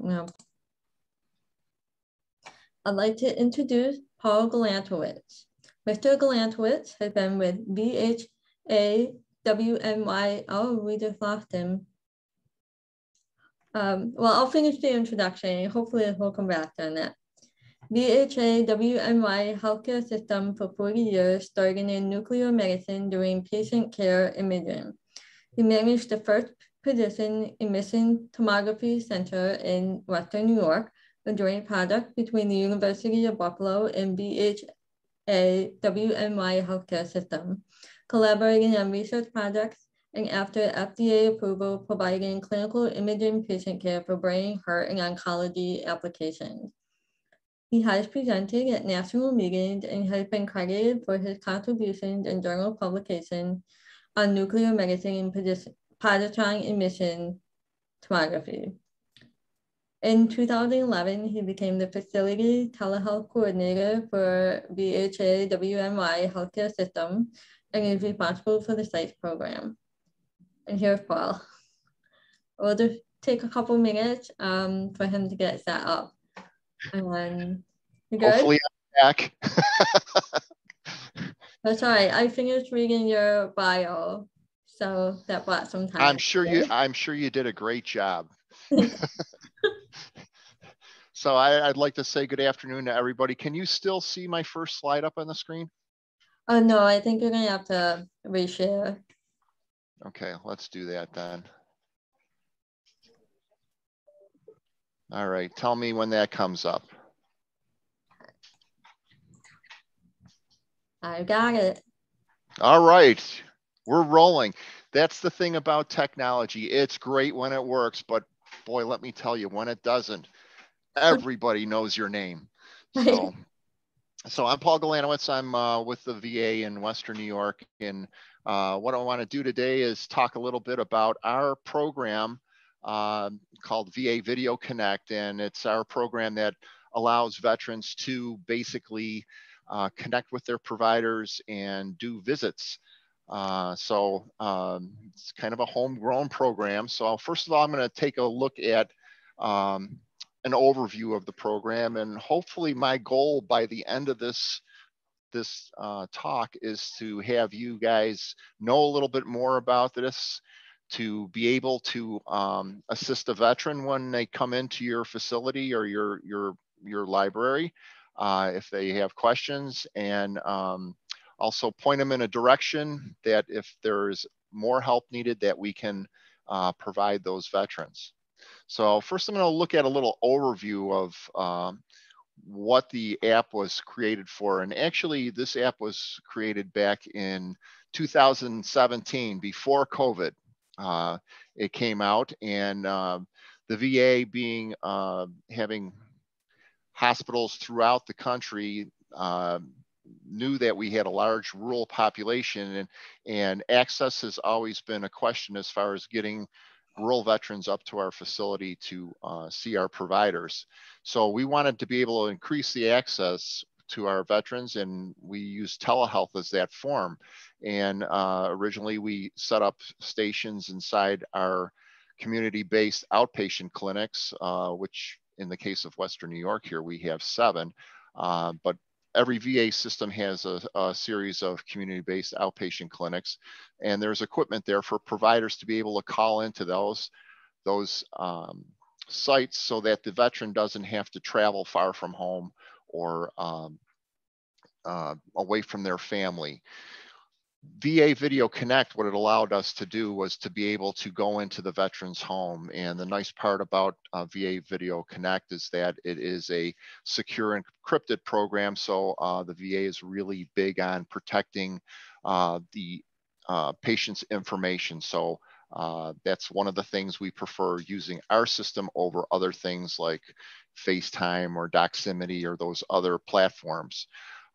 no. I'd like to introduce Paul Galantowicz. Mr. Galantowicz has been with VHA WNY. Oh, we just lost him. Um, well, I'll finish the introduction. Hopefully he'll come back on that. VHA WNY healthcare system for 40 years, starting in nuclear medicine doing patient care imaging. He managed the first positron emission tomography center in Western New York, a joint project between the University of Buffalo and VHA WNY healthcare system, collaborating on research projects and after FDA approval, providing clinical imaging patient care for brain, heart, and oncology applications. He has presented at national meetings and has been credited for his contributions in journal publications on nuclear medicine and positron emission tomography. In 2011, he became the facility telehealth coordinator for VHA WNY healthcare system and is responsible for the SITES program. And here's Paul. We'll just take a couple minutes um, for him to get set up. And you good? Hopefully I'm back. That's all right. I finished reading your bio, so that bought some time. I'm sure you. I'm sure you did a great job. so I, would like to say good afternoon to everybody. Can you still see my first slide up on the screen? Oh no, I think you're gonna have to reshare. Okay, let's do that then. All right, tell me when that comes up. I've got it. All right, we're rolling. That's the thing about technology. It's great when it works, but boy, let me tell you, when it doesn't, everybody knows your name. So, so I'm Paul Galantowicz. I'm uh, with the VA in Western New York. And uh, what I want to do today is talk a little bit about our program uh, called VA Video Connect. And it's our program that allows veterans to basically uh, connect with their providers and do visits. Uh, so um, it's kind of a homegrown program. So first of all, I'm going to take a look at um, an overview of the program, and hopefully, my goal by the end of this this uh, talk is to have you guys know a little bit more about this, to be able to um, assist a veteran when they come into your facility or your your your library uh, if they have questions and um, also point them in a direction that if there's more help needed that we can uh, provide those veterans. So first I'm gonna look at a little overview of um, what the app was created for. And actually this app was created back in 2017 before COVID. Uh, it came out and uh, the VA being uh, having hospitals throughout the country uh, knew that we had a large rural population and, and access has always been a question as far as getting rural veterans up to our facility to uh, see our providers. So we wanted to be able to increase the access to our veterans and we use telehealth as that form. And uh, originally we set up stations inside our community-based outpatient clinics, uh, which in the case of Western New York here, we have seven, uh, but every VA system has a, a series of community-based outpatient clinics, and there's equipment there for providers to be able to call into those, those um, sites so that the veteran doesn't have to travel far from home or um, uh, away from their family. VA Video Connect, what it allowed us to do was to be able to go into the veteran's home. And the nice part about uh, VA Video Connect is that it is a secure encrypted program. So uh, the VA is really big on protecting uh, the uh, patient's information. So uh, that's one of the things we prefer using our system over other things like FaceTime or Doximity or those other platforms.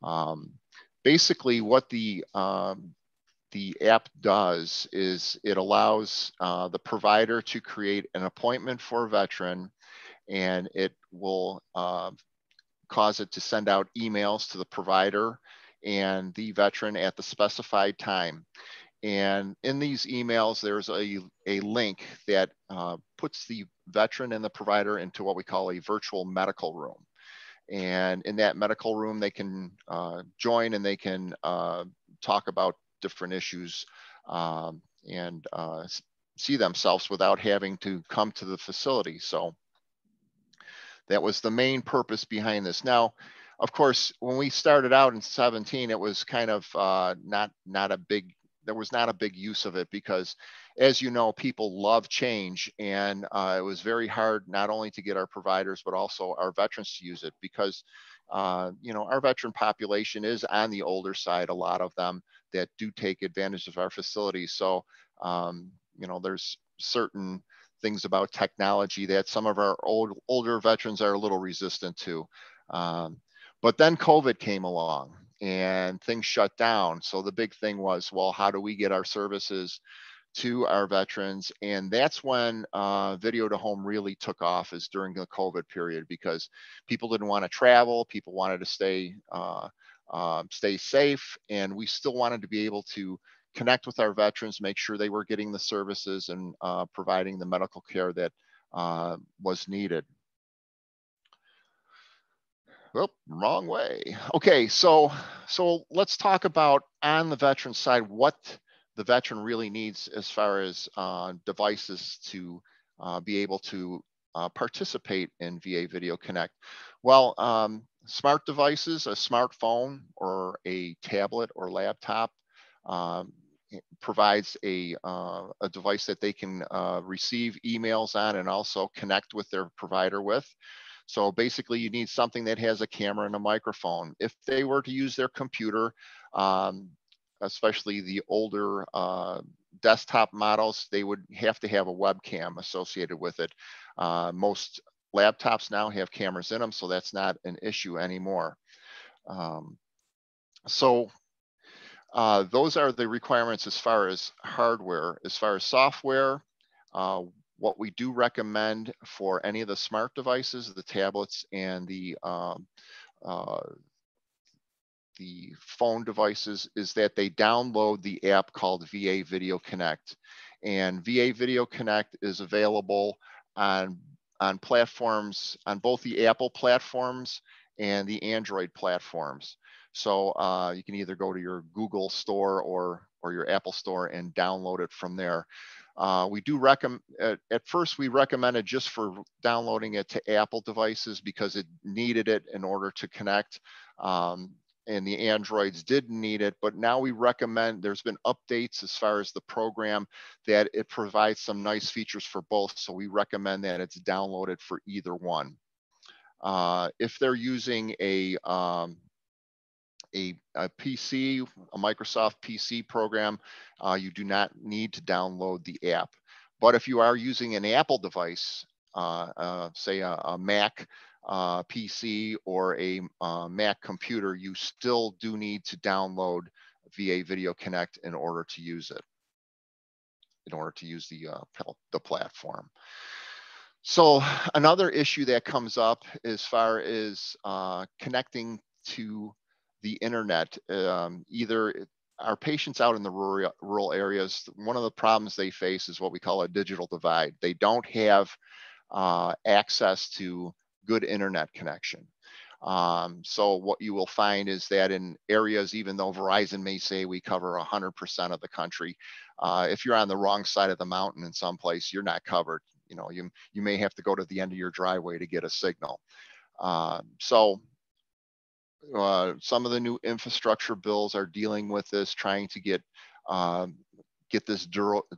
Um, basically what the um, the app does is it allows uh, the provider to create an appointment for a veteran and it will uh, cause it to send out emails to the provider and the veteran at the specified time. And in these emails, there's a, a link that uh, puts the veteran and the provider into what we call a virtual medical room. And in that medical room, they can uh, join and they can uh, talk about different issues um, and uh, see themselves without having to come to the facility. So that was the main purpose behind this. Now, of course, when we started out in 17, it was kind of uh, not not a big there was not a big use of it because as you know people love change and uh, it was very hard not only to get our providers but also our veterans to use it because uh, you know our veteran population is on the older side a lot of them that do take advantage of our facilities. So um, you know there's certain things about technology that some of our old older veterans are a little resistant to um, but then covid came along and things shut down. So the big thing was, well, how do we get our services to our veterans? And that's when uh, video to home really took off is during the COVID period because people didn't want to travel, people wanted to stay uh, uh, stay safe, and we still wanted to be able to connect with our veterans, make sure they were getting the services and uh, providing the medical care that uh, was needed. Oh, wrong way. Okay, so so let's talk about on the veteran side what the veteran really needs as far as uh, devices to uh, be able to uh, participate in VA Video Connect. Well, um, smart devices, a smartphone or a tablet or laptop um, provides a, uh, a device that they can uh, receive emails on and also connect with their provider with. So basically you need something that has a camera and a microphone. If they were to use their computer, um, especially the older uh, desktop models, they would have to have a webcam associated with it. Uh, most laptops now have cameras in them, so that's not an issue anymore. Um, so uh, those are the requirements as far as hardware. As far as software, uh, what we do recommend for any of the smart devices, the tablets and the um, uh, the phone devices is that they download the app called VA Video Connect. And VA Video Connect is available on, on platforms, on both the Apple platforms and the Android platforms. So uh, you can either go to your Google store or, or your Apple store and download it from there. Uh, we do recommend, at, at, first we recommended just for downloading it to Apple devices because it needed it in order to connect. Um, and the Androids didn't need it, but now we recommend, there's been updates as far as the program that it provides some nice features for both. So we recommend that it's downloaded for either one. Uh, if they're using a, um, a, a, PC, a Microsoft PC program, uh, you do not need to download the app. But if you are using an Apple device, uh, uh, say a, a Mac uh, PC or a uh, Mac computer, you still do need to download VA Video Connect in order to use it, in order to use the, uh, the platform. So another issue that comes up as far as connecting to the internet. Um, either our patients out in the rural, rural areas, one of the problems they face is what we call a digital divide. They don't have uh, access to good internet connection. Um, so what you will find is that in areas, even though Verizon may say we cover 100% of the country, uh, if you're on the wrong side of the mountain in some place, you're not covered. You know, you, you may have to go to the end of your driveway to get a signal. Uh, so uh, some of the new infrastructure bills are dealing with this, trying to get um, get this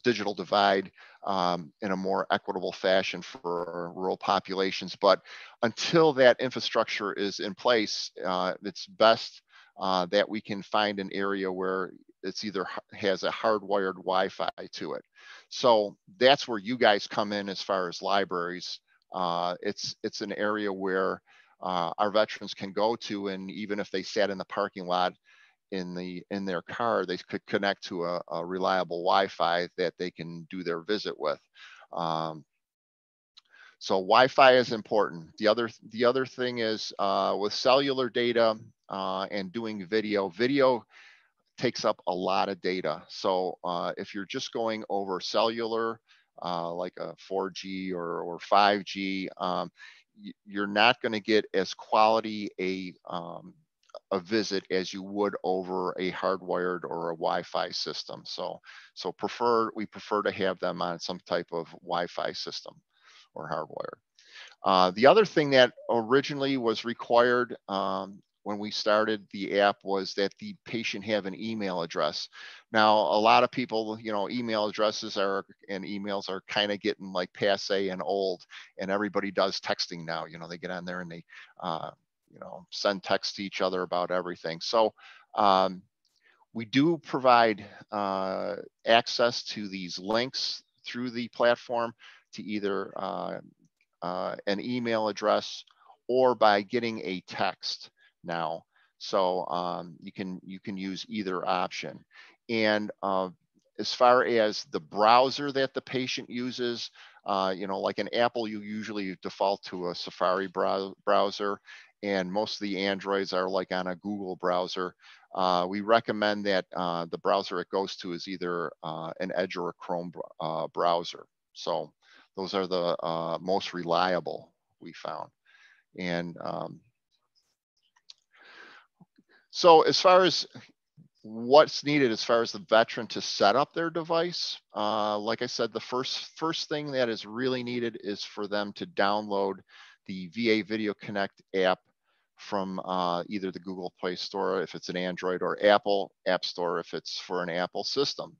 digital divide um, in a more equitable fashion for rural populations. But until that infrastructure is in place, uh, it's best uh, that we can find an area where it's either has a hardwired Wi-Fi to it. So that's where you guys come in as far as libraries. Uh, it's it's an area where uh, our veterans can go to and even if they sat in the parking lot in the in their car they could connect to a, a reliable wi-fi that they can do their visit with um, so wi-fi is important the other the other thing is uh, with cellular data uh, and doing video video takes up a lot of data. So uh, if you're just going over cellular, uh, like a 4G or, or 5G, um, you're not going to get as quality a um, a visit as you would over a hardwired or a Wi-Fi system. So, so prefer we prefer to have them on some type of Wi-Fi system or hardwired. Uh, the other thing that originally was required um, when we started the app was that the patient have an email address. Now, a lot of people, you know, email addresses are and emails are kind of getting like passe and old, and everybody does texting now. You know, they get on there and they, uh, you know, send text to each other about everything. So um, we do provide uh, access to these links through the platform to either uh, uh, an email address or by getting a text now. So um, you can you can use either option. And uh, as far as the browser that the patient uses, uh, you know, like an Apple, you usually default to a Safari brow browser, and most of the Androids are like on a Google browser. Uh, we recommend that uh, the browser it goes to is either uh, an Edge or a Chrome uh, browser. So those are the uh, most reliable we found. And um, so as far as what's needed as far as the veteran to set up their device, uh, like I said, the first, first thing that is really needed is for them to download the VA Video Connect app from uh, either the Google Play Store if it's an Android or Apple App Store if it's for an Apple system.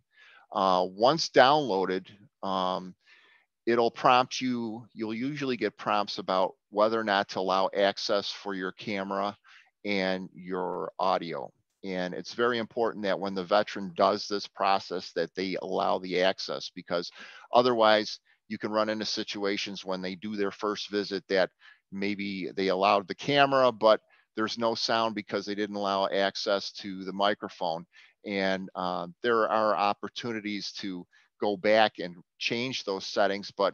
Uh, once downloaded, um, it'll prompt you, you'll usually get prompts about whether or not to allow access for your camera and your audio. And it's very important that when the veteran does this process that they allow the access because otherwise you can run into situations when they do their first visit that maybe they allowed the camera, but there's no sound because they didn't allow access to the microphone. And uh, there are opportunities to go back and change those settings. But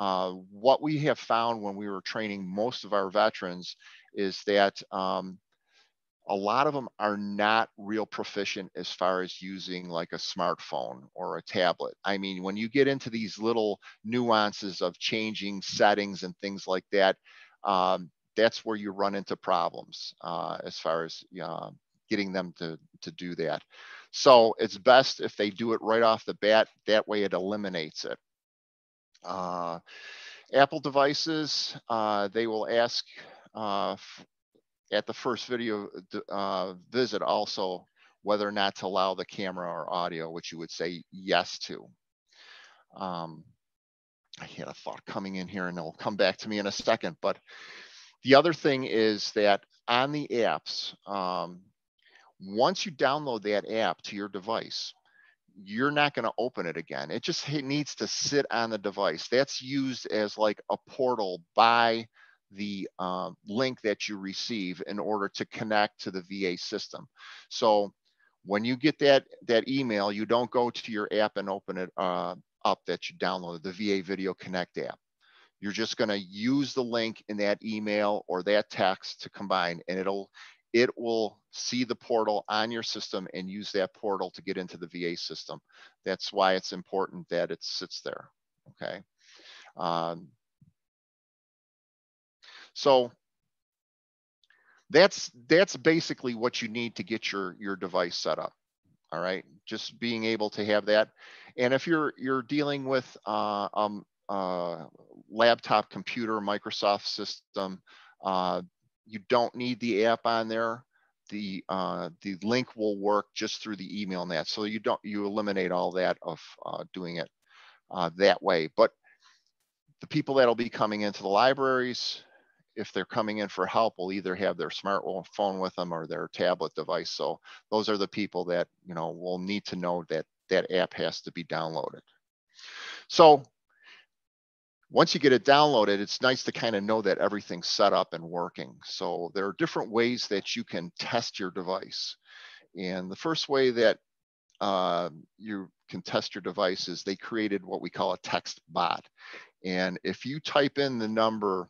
uh, what we have found when we were training most of our veterans is that um, a lot of them are not real proficient as far as using like a smartphone or a tablet. I mean, when you get into these little nuances of changing settings and things like that, um, that's where you run into problems uh, as far as uh, getting them to, to do that. So it's best if they do it right off the bat. That way it eliminates it. Uh, Apple devices, uh, they will ask uh, at the first video uh, visit also whether or not to allow the camera or audio, which you would say yes to. Um, I had a thought coming in here and it'll come back to me in a second. But the other thing is that on the apps, um, once you download that app to your device, you're not going to open it again. It just needs to sit on the device. That's used as like a portal by the uh, link that you receive in order to connect to the VA system. So when you get that, that email, you don't go to your app and open it uh, up that you downloaded, the VA Video Connect app. You're just going to use the link in that email or that text to combine and it'll it will see the portal on your system and use that portal to get into the VA system. That's why it's important that it sits there, okay? Um, so that's that's basically what you need to get your your device set up. All right, just being able to have that. And if you're you're dealing with uh, um, uh, laptop computer Microsoft system, uh, you don't need the app on there. The uh, the link will work just through the email and that. So you don't you eliminate all that of uh, doing it uh, that way. But the people that'll be coming into the libraries, if they're coming in for help, will either have their smartphone with them or their tablet device. So those are the people that you know will need to know that that app has to be downloaded. So once you get it downloaded, it's nice to kind of know that everything's set up and working. So there are different ways that you can test your device. And the first way that uh, you can test your device is they created what we call a text bot. And if you type in the number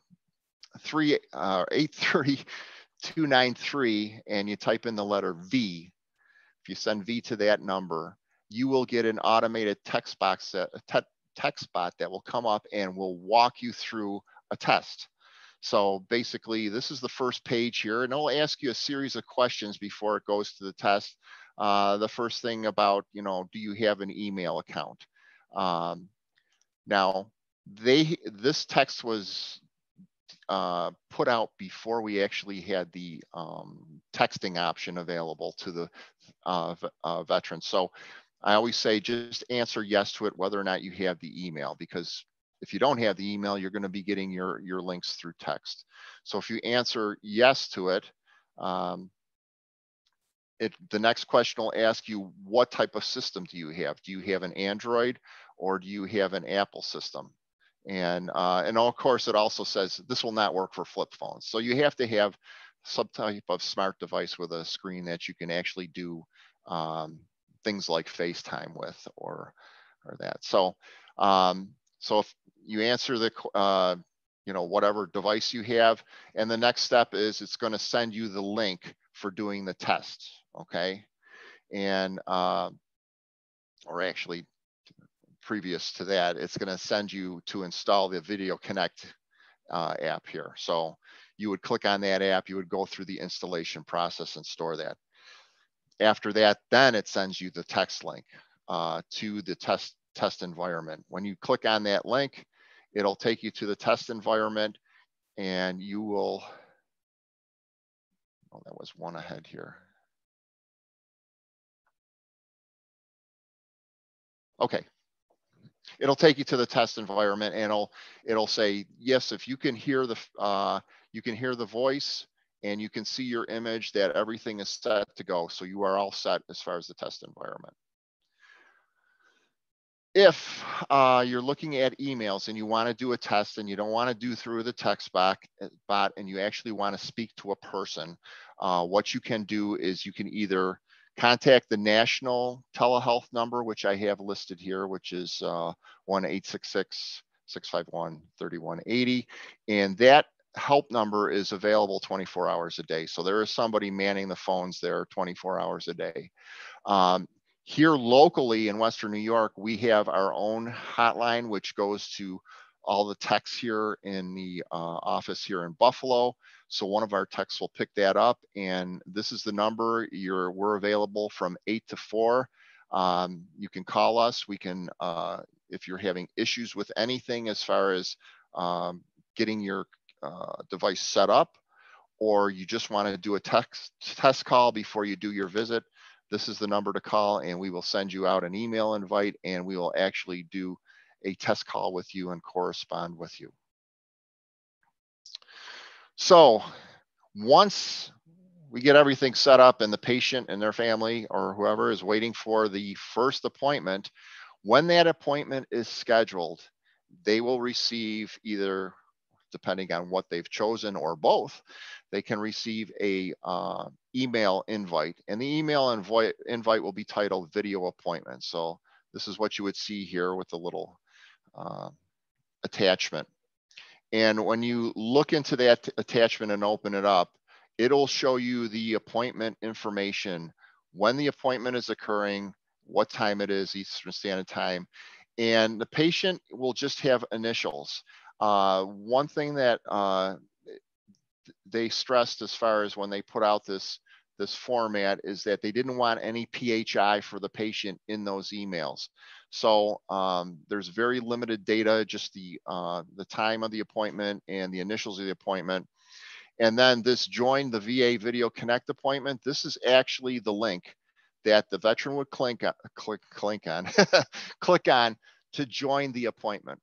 three, uh, 83293 and you type in the letter V, if you send V to that number, you will get an automated text box that, a te text bot that will come up and will walk you through a test. So basically, this is the first page here, and it'll ask you a series of questions before it goes to the test. Uh, the first thing about, you know, do you have an email account? Um, now, they this text was uh, put out before we actually had the um, texting option available to the uh, uh, veterans. So I always say just answer yes to it, whether or not you have the email, because if you don't have the email, you're going to be getting your, your links through text. So if you answer yes to it, um, it, the next question will ask you what type of system do you have? Do you have an Android or do you have an Apple system? And, uh, and of course, it also says this will not work for flip phones. So you have to have some type of smart device with a screen that you can actually do um, things like FaceTime with or, or that. So, um, so if you answer the, uh, you know, whatever device you have, and the next step is it's going to send you the link for doing the test. Okay. And, uh, or actually previous to that, it's going to send you to install the Video Connect uh, app here. So you would click on that app, you would go through the installation process and store that. After that, then it sends you the text link uh, to the test test environment. When you click on that link, it'll take you to the test environment and you will, oh, that was one ahead here. Okay, it'll take you to the test environment and it'll it'll say yes if you can hear the uh, you can hear the voice and you can see your image that everything is set to go. So you are all set as far as the test environment. If uh, you're looking at emails and you want to do a test and you don't want to do through the text bot, bot and you actually want to speak to a person, uh, what you can do is you can either contact the national telehealth number, which I have listed here, which is uh, 1-866-651-3180. And that help number is available 24 hours a day. So there is somebody manning the phones there 24 hours a day. Um, here locally in Western New York, we have our own hotline, which goes to all the techs here in the uh, office here in Buffalo. So one of our techs will pick that up and this is the number you're, we're available from eight to four. Um, you can call us. We can, uh, if you're having issues with anything as far as um, getting your uh, device set up, or you just want to do a text test call before you do your visit, this is the number to call and we will send you out an email invite and we will actually do a test call with you and correspond with you. So once we get everything set up and the patient and their family or whoever is waiting for the first appointment, when that appointment is scheduled, they will receive either, depending on what they've chosen or both, they can receive a uh, email invite and the email invite, invite will be titled video appointment. So this is what you would see here with the little uh, attachment. And when you look into that attachment and open it up, it'll show you the appointment information, when the appointment is occurring, what time it is, Eastern Standard Time. And the patient will just have initials. Uh, one thing that uh, they stressed as far as when they put out this this format is that they didn't want any PHI for the patient in those emails. So um, there's very limited data, just the, uh, the time of the appointment and the initials of the appointment. And then this join the VA Video Connect appointment. This is actually the link that the veteran would click on, click, click on, click on to join the appointment.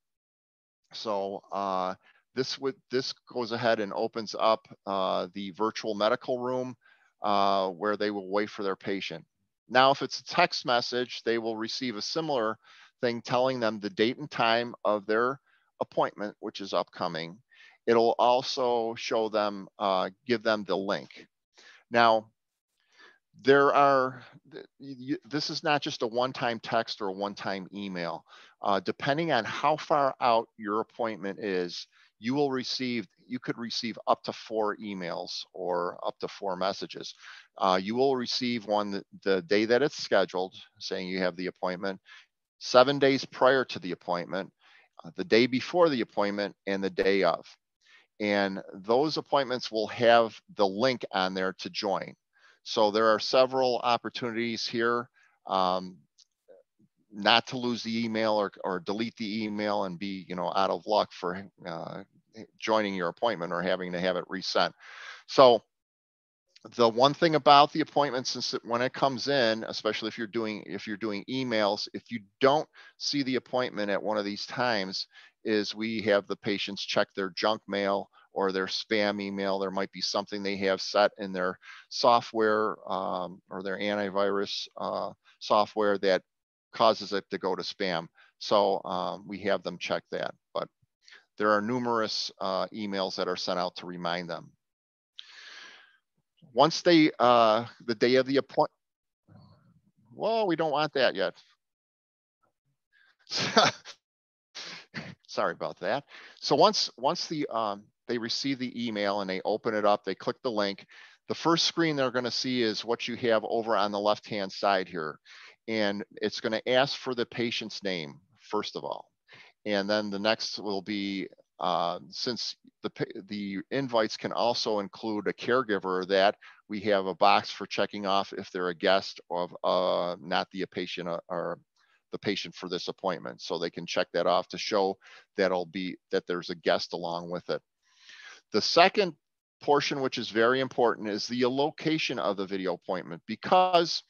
So uh, this would this goes ahead and opens up uh, the virtual medical room uh, where they will wait for their patient. Now, if it's a text message, they will receive a similar thing telling them the date and time of their appointment, which is upcoming. It'll also show them, uh, give them the link. Now, there are, this is not just a one-time text or a one-time email. Uh, depending on how far out your appointment is, you will receive, you could receive up to four emails or up to four messages. Uh, you will receive one the, the day that it's scheduled, saying you have the appointment, seven days prior to the appointment, uh, the day before the appointment, and the day of. And those appointments will have the link on there to join. So there are several opportunities here. Um, not to lose the email or, or delete the email and be you know out of luck for uh, joining your appointment or having to have it reset. So the one thing about the appointment since it, when it comes in especially if you're doing if you're doing emails if you don't see the appointment at one of these times is we have the patients check their junk mail or their spam email. There might be something they have set in their software um, or their antivirus uh, software that causes it to go to spam. So um, we have them check that, but there are numerous uh, emails that are sent out to remind them. Once they, uh, the day of the appointment, well, we don't want that yet. Sorry about that. So once once the um, they receive the email and they open it up, they click the link. The first screen they're going to see is what you have over on the left hand side here and it's going to ask for the patient's name first of all. And then the next will be uh, since the the invites can also include a caregiver that we have a box for checking off if they're a guest of uh, not the patient uh, or the patient for this appointment. So they can check that off to show that'll be that there's a guest along with it. The second portion which is very important is the location of the video appointment because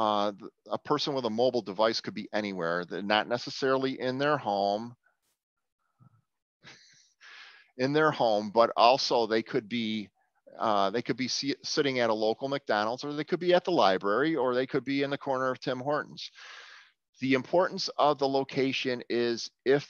uh, a person with a mobile device could be anywhere. They're not necessarily in their home, in their home, but also they could be uh, they could be see, sitting at a local McDonald's, or they could be at the library, or they could be in the corner of Tim Hortons. The importance of the location is if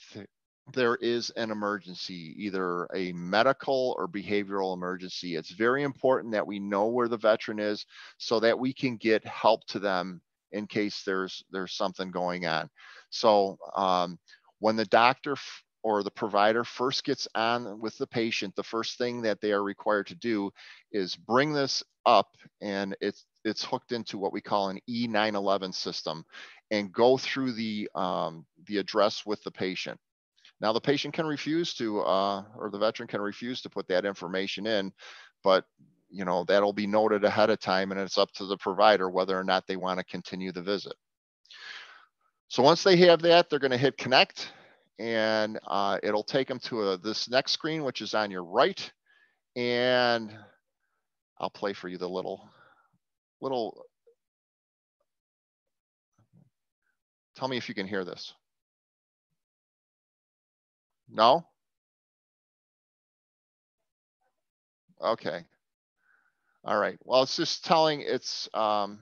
there is an emergency, either a medical or behavioral emergency, it's very important that we know where the veteran is so that we can get help to them in case there's there's something going on. So um, when the doctor or the provider first gets on with the patient, the first thing that they are required to do is bring this up and it's it's hooked into what we call an E911 system and go through the um, the address with the patient. Now the patient can refuse to, uh, or the veteran can refuse to put that information in, but you know that'll be noted ahead of time, and it's up to the provider whether or not they want to continue the visit. So once they have that, they're going to hit connect, and uh, it'll take them to a, this next screen, which is on your right, and I'll play for you the little little. Tell me if you can hear this. No? Okay. All right. Well, it's just telling it's um,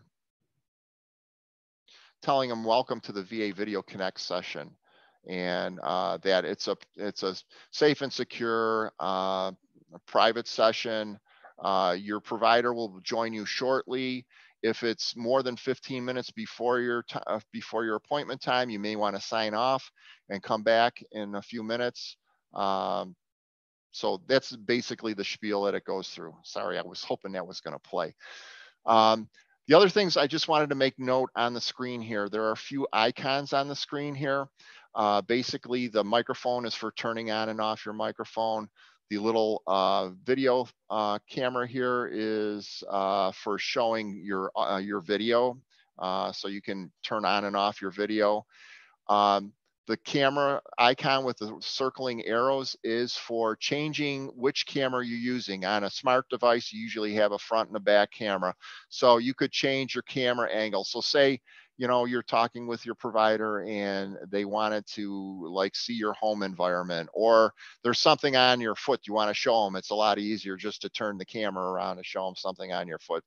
telling them welcome to the VA Video Connect session, and uh, that it's a it's a safe and secure uh, private session. Uh, your provider will join you shortly. If it's more than 15 minutes before your uh, before your appointment time, you may want to sign off and come back in a few minutes. Um, so that's basically the spiel that it goes through. Sorry, I was hoping that was going to play. Um, the other things I just wanted to make note on the screen here, there are a few icons on the screen here. Uh, basically, the microphone is for turning on and off your microphone. The little uh, video uh, camera here is uh, for showing your, uh, your video. Uh, so you can turn on and off your video. Um, the camera icon with the circling arrows is for changing which camera you're using. On a smart device, you usually have a front and a back camera. So you could change your camera angle. So say you know you're talking with your provider and they wanted to like see your home environment or there's something on your foot you want to show them it's a lot easier just to turn the camera around and show them something on your foot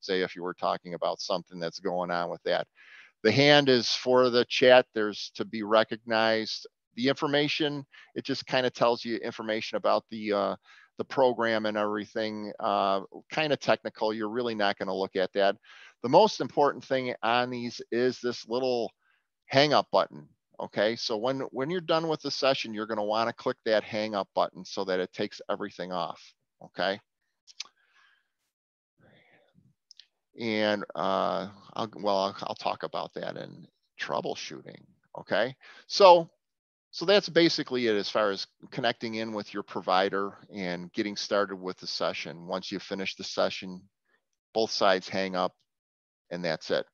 say if you were talking about something that's going on with that. The hand is for the chat there's to be recognized. The information it just kind of tells you information about the uh, the program and everything uh, kind of technical you're really not going to look at that the most important thing on these is this little hang up button. Okay, so when, when you're done with the session, you're gonna wanna click that hang up button so that it takes everything off, okay? And uh, I'll, well, I'll, I'll talk about that in troubleshooting, okay? So, so that's basically it as far as connecting in with your provider and getting started with the session. Once you finish the session, both sides hang up and that's it.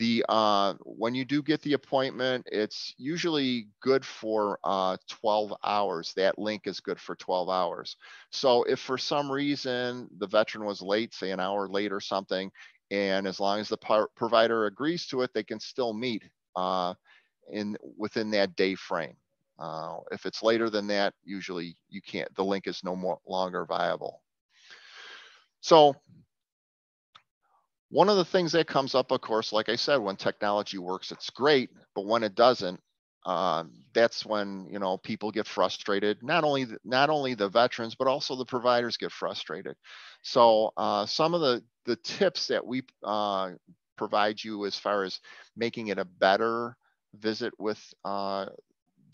The uh, when you do get the appointment, it's usually good for uh, 12 hours. That link is good for 12 hours. So if for some reason the veteran was late, say an hour late or something, and as long as the provider agrees to it, they can still meet uh, in within that day frame. Uh, if it's later than that, usually you can't. The link is no more longer viable. So one of the things that comes up, of course, like I said, when technology works, it's great, but when it doesn't, uh, that's when you know people get frustrated. Not only not only the veterans, but also the providers get frustrated. So uh, some of the the tips that we uh, provide you as far as making it a better visit with uh,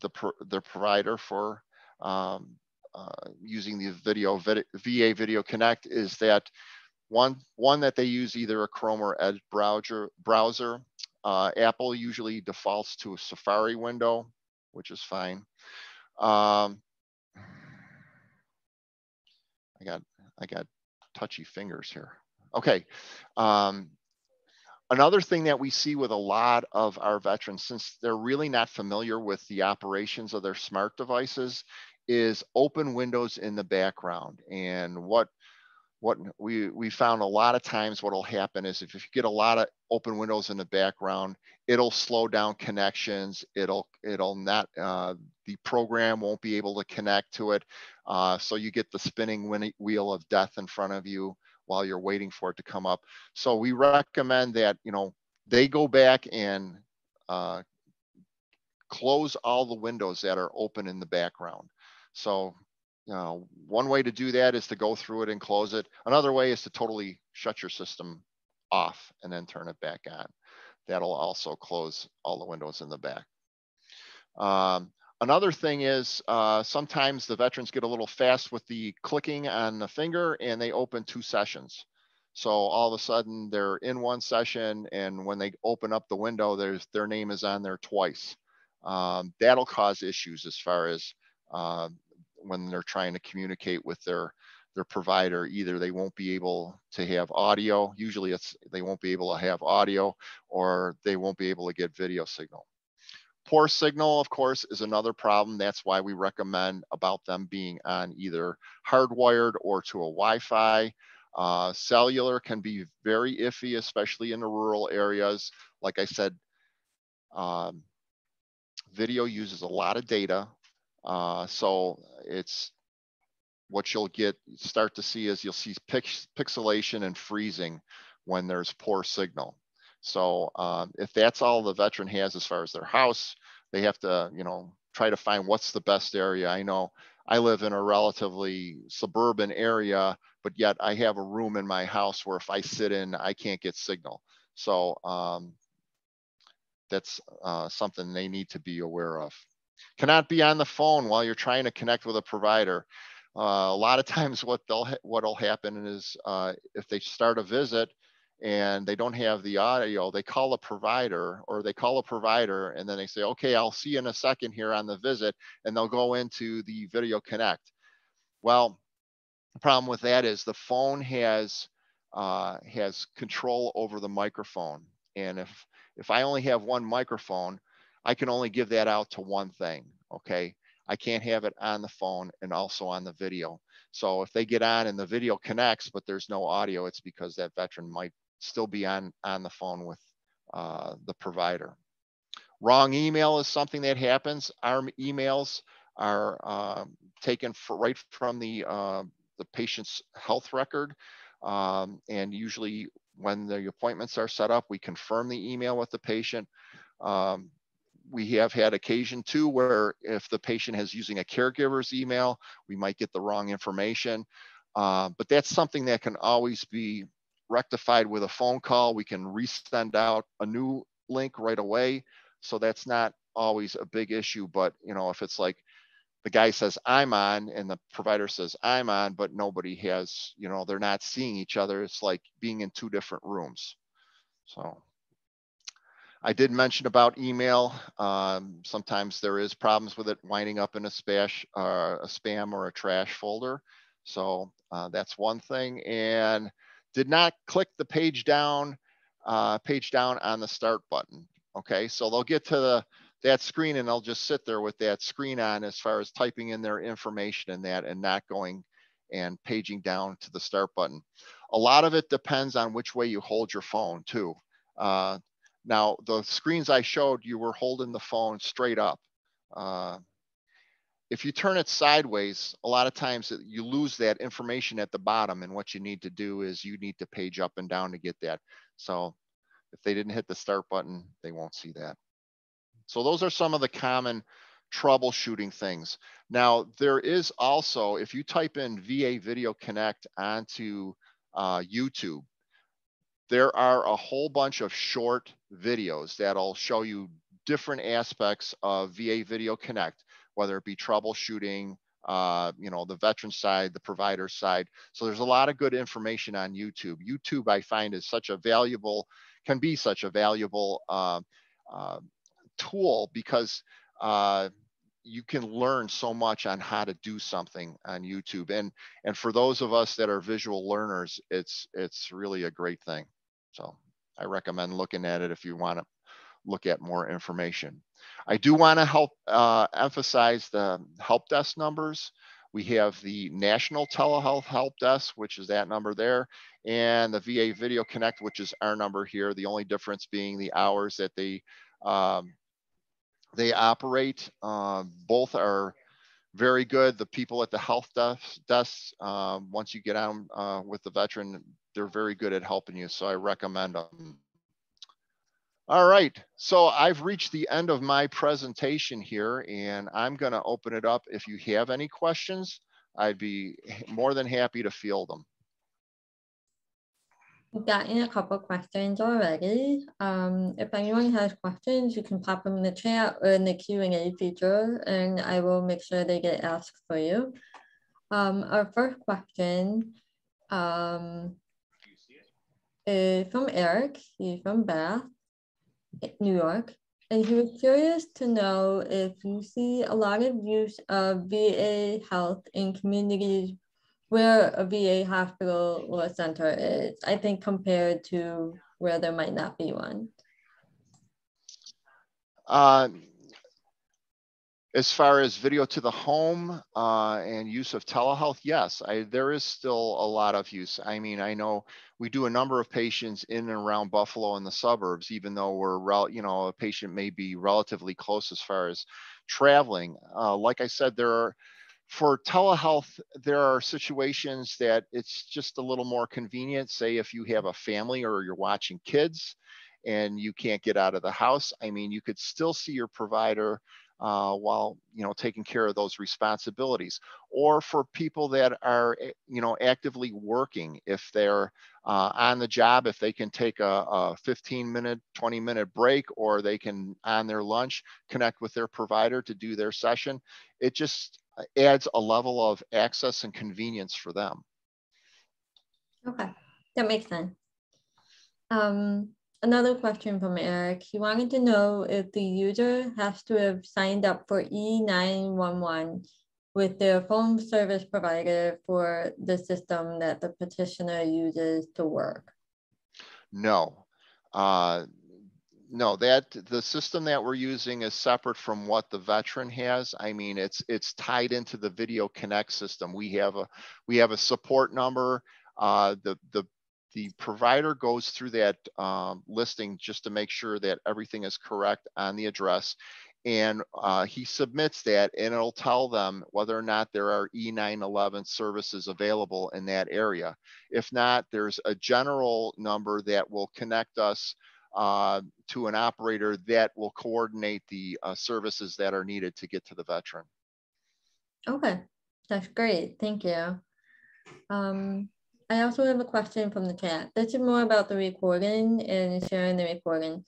the the provider for um, uh, using the video VA Video Connect is that one, one that they use either a Chrome or Edge browser. browser. Uh, Apple usually defaults to a Safari window, which is fine. Um, I got I got touchy fingers here. Okay. Um, another thing that we see with a lot of our veterans, since they're really not familiar with the operations of their smart devices, is open windows in the background. And what what we we found a lot of times what will happen is if you get a lot of open windows in the background it'll slow down connections. It'll it'll not uh, the program won't be able to connect to it. Uh, so you get the spinning wheel of death in front of you while you're waiting for it to come up so we recommend that you know they go back and uh, close all the windows that are open in the background so uh, one way to do that is to go through it and close it. Another way is to totally shut your system off and then turn it back on. That'll also close all the windows in the back. Um, another thing is uh, sometimes the veterans get a little fast with the clicking on the finger and they open two sessions. So all of a sudden they're in one session and when they open up the window, there's their name is on there twice. Um, that'll cause issues as far as uh, when they're trying to communicate with their their provider either they won't be able to have audio usually it's they won't be able to have audio or they won't be able to get video signal poor signal of course is another problem. That's why we recommend about them being on either hardwired or to a wi-fi. Uh, cellular can be very iffy especially in the rural areas. Like i said um, video uses a lot of data uh, so it's what you'll get start to see is you'll see pix, pixelation and freezing when there's poor signal. So um, if that's all the veteran has as far as their house, they have to, you know, try to find what's the best area. I know I live in a relatively suburban area, but yet I have a room in my house where if I sit in, I can't get signal. So um, that's uh, something they need to be aware of. Cannot be on the phone while you're trying to connect with a provider. Uh, a lot of times what they'll what'll happen is uh, if they start a visit and they don't have the audio, they call a provider or they call a provider and then they say, okay, I'll see you in a second here on the visit and they'll go into the video connect. Well, the problem with that is the phone has uh, has control over the microphone. And if if I only have one microphone, I can only give that out to one thing, okay? I can't have it on the phone and also on the video. So if they get on and the video connects, but there's no audio, it's because that veteran might still be on, on the phone with uh, the provider. Wrong email is something that happens. Our emails are uh, taken for, right from the, uh, the patient's health record. Um, and usually when the appointments are set up, we confirm the email with the patient. Um, we have had occasion too where if the patient is using a caregiver's email, we might get the wrong information. Uh, but that's something that can always be rectified with a phone call. We can resend out a new link right away. So that's not always a big issue. But you know, if it's like the guy says I'm on and the provider says I'm on, but nobody has, you know, they're not seeing each other. It's like being in two different rooms. So I did mention about email. Um, sometimes there is problems with it winding up in a, spash, uh, a spam or a trash folder. So uh, that's one thing. And did not click the page down, uh, page down on the start button. Okay, so they'll get to the that screen and they'll just sit there with that screen on as far as typing in their information and that and not going and paging down to the start button. A lot of it depends on which way you hold your phone too. Uh, now the screens I showed you were holding the phone straight up. Uh, if you turn it sideways, a lot of times you lose that information at the bottom and what you need to do is you need to page up and down to get that. So if they didn't hit the start button, they won't see that. So those are some of the common troubleshooting things. Now, there is also, if you type in VA Video Connect onto uh, YouTube, there are a whole bunch of short videos that'll show you different aspects of VA Video Connect, whether it be troubleshooting, uh, you know, the veteran side, the provider side. So there's a lot of good information on YouTube. YouTube, I find, is such a valuable, can be such a valuable uh, uh, tool because uh, you can learn so much on how to do something on YouTube. And and for those of us that are visual learners, it's it's really a great thing. So I recommend looking at it if you want to look at more information. I do want to help uh, emphasize the help desk numbers. We have the National Telehealth Help Desk, which is that number there, and the VA Video Connect, which is our number here. The only difference being the hours that they um, they operate. Uh, both are very good. The people at the health desk, desks, uh, once you get on uh, with the veteran, they're very good at helping you. So I recommend them. All right, so I've reached the end of my presentation here and I'm gonna open it up. If you have any questions, I'd be more than happy to field them. We've gotten a couple questions already. Um, if anyone has questions, you can pop them in the chat or in the Q&A feature, and I will make sure they get asked for you. Um, our first question um, is from Eric. He's from Bath, New York. And he was curious to know if you see a lot of use of VA health in communities where a VA hospital or center is, I think, compared to where there might not be one? Uh, as far as video to the home uh, and use of telehealth, yes, I, there is still a lot of use. I mean, I know we do a number of patients in and around Buffalo and the suburbs, even though we're, you know, a patient may be relatively close as far as traveling. Uh, like I said, there are for telehealth, there are situations that it's just a little more convenient. Say if you have a family or you're watching kids and you can't get out of the house, I mean, you could still see your provider uh, while you know taking care of those responsibilities or for people that are eh, you know actively working if they're uh, on the job if they can take a, a 15 minute 20 minute break or they can on their lunch connect with their provider to do their session it just uh, adds a level of access and convenience for them. Okay, that makes sense. Um, another question from Eric. He wanted to know if the user has to have signed up for E911 with their phone service provider for the system that the petitioner uses to work. No. Uh, no, that the system that we're using is separate from what the veteran has. I mean, it's it's tied into the Video Connect system. We have a we have a support number. Uh, the the the provider goes through that um, listing just to make sure that everything is correct on the address. And uh, he submits that and it'll tell them whether or not there are E911 services available in that area. If not, there's a general number that will connect us uh, to an operator that will coordinate the uh, services that are needed to get to the veteran. Okay, that's great. Thank you. Um, I also have a question from the chat. This is more about the recording and sharing the recording.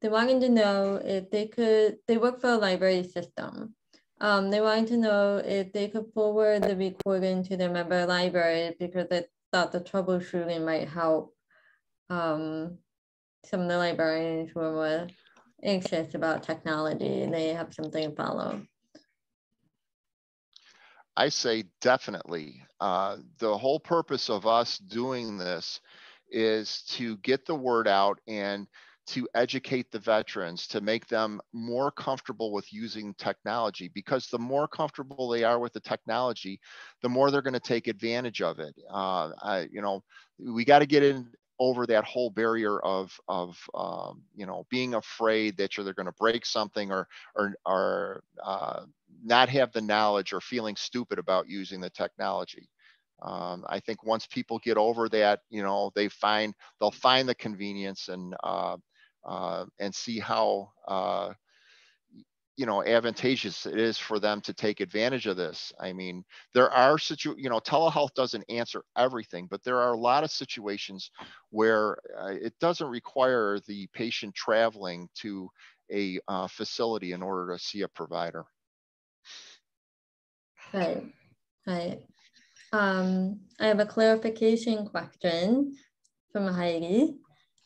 they wanted to know if they could, they work for a library system. Um, they wanted to know if they could forward the recording to their member library because they thought the troubleshooting might help um, some of the librarians who are more anxious about technology and they have something to follow. I say definitely. Uh, the whole purpose of us doing this is to get the word out and to educate the veterans to make them more comfortable with using technology because the more comfortable they are with the technology the more they're going to take advantage of it. Uh, I, you know we got to get in over that whole barrier of of um, you know being afraid that you're they're going to break something or or or uh, not have the knowledge or feeling stupid about using the technology. Um, I think once people get over that, you know, they find they'll find the convenience and uh, uh, and see how uh, you know advantageous it is for them to take advantage of this. I mean there are situ you know telehealth doesn't answer everything but there are a lot of situations where uh, it doesn't require the patient traveling to a uh, facility in order to see a provider. Right right. Um, i have a clarification question from heidi.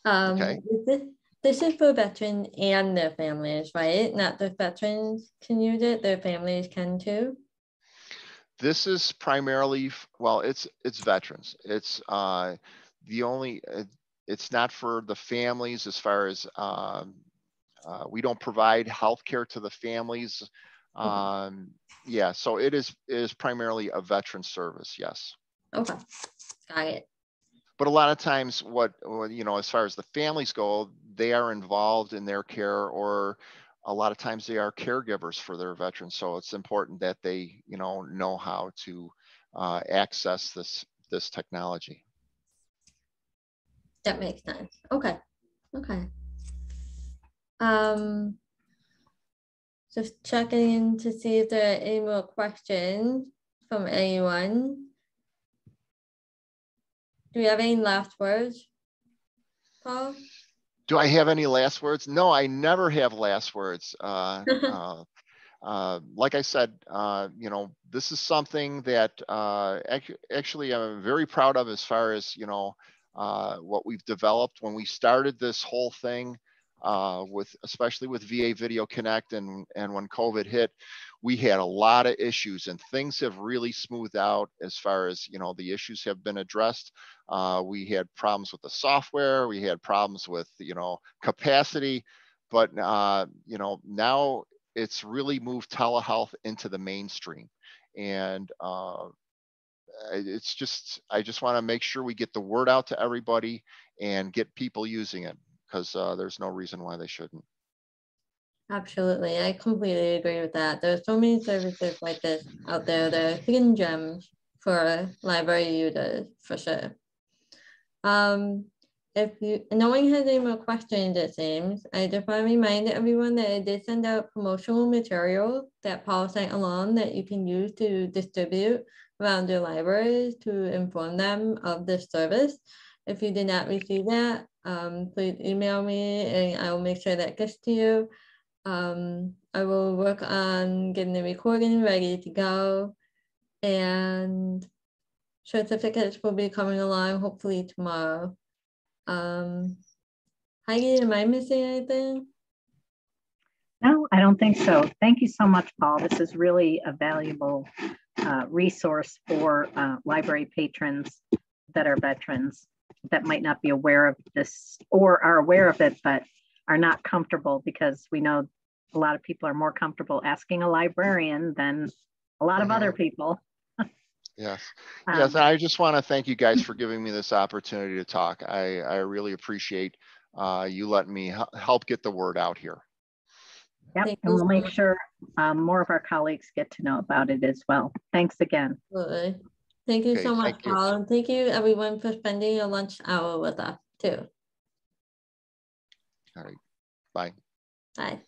Um, okay. is this is for veterans and their families, right? Not the veterans can use it, their families can too. This is primarily well, it's it's veterans. It's uh, the only. Uh, it's not for the families as far as um, uh, we don't provide health care to the families. Um, yeah, so it is it is primarily a veteran service. Yes. Okay, got it but a lot of times what you know as far as the families go they are involved in their care or a lot of times they are caregivers for their veterans. So it's important that they you know know how to uh, access this this technology. That makes sense. Okay. Okay. Um just checking in to see if there are any more questions from anyone do you have any last words, Paul? Do I have any last words? No, I never have last words. Uh, uh, uh, like I said, uh, you know, this is something that uh, ac actually I'm very proud of as far as, you know, uh, what we've developed when we started this whole thing uh, with especially with VA Video Connect and and when COVID hit, we had a lot of issues and things have really smoothed out as far as you know the issues have been addressed. Uh, we had problems with the software, we had problems with you know capacity, but uh, you know now it's really moved telehealth into the mainstream and uh, it's just i just want to make sure we get the word out to everybody and get people using it because uh, there's no reason why they shouldn't. Absolutely. I completely agree with that. There's so many services like this out there that are hidden gems for library users for sure. Um, if you no one has any more questions, it seems, I just want to remind everyone that I did send out promotional material that Paul sent along that you can use to distribute around your libraries to inform them of this service. If you did not receive that, um, please email me and I will make sure that gets to you. Um, I will work on getting the recording ready to go and certificates will be coming along hopefully tomorrow. Um, Heidi, am I missing anything? No, I don't think so. Thank you so much, Paul. This is really a valuable uh, resource for uh, library patrons that are veterans that might not be aware of this or are aware of it, but are not comfortable because we know a lot of people are more comfortable asking a librarian than a lot of mm-hmm. other people. yes. Um, yes. I just want to thank you guys for giving me this opportunity to talk. I, I really appreciate uh, you letting me help get the word out here. Yep, and we'll make sure um, more of our colleagues get to know about it as well. Thanks again. Absolutely. Thank you okay, so much, Paul. And thank you everyone for spending your lunch hour with us too. All right. Bye. Bye.